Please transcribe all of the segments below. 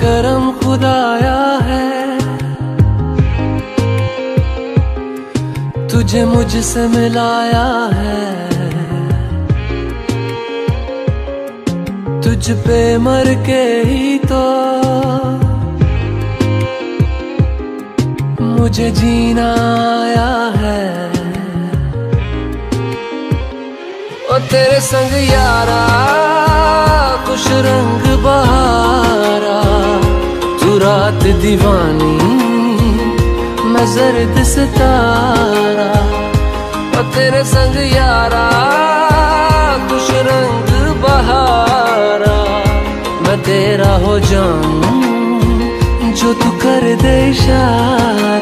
करम खुदाया है। तुझे मुझसे मिलाया है। तुझ पे मर के ही तो मुझे जीना आया है। ओ तेरे संग यारा खुश रंग बहारा, तू रात दीवानी, मैं जर्द सितारा। और तेरे संग यारा, खुश रंग बहारा, मैं तेरा हो जाऊँ, जो तू कर दे इशारा।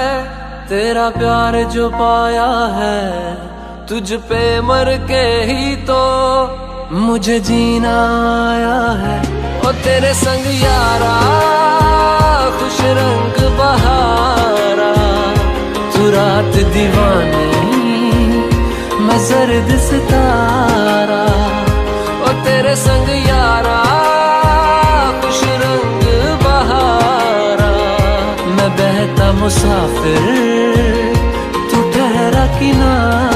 तेरा प्यार जो पाया है, तुझ पे मर के ही तो मुझे जीना आया है। ओ तेरे संग यारा, खुश रंग बहारा, तू रात दीवानी, मैं जर्द सितारा। ओ तेरे संग यारा मुसाफिर तू ठहरा किनारा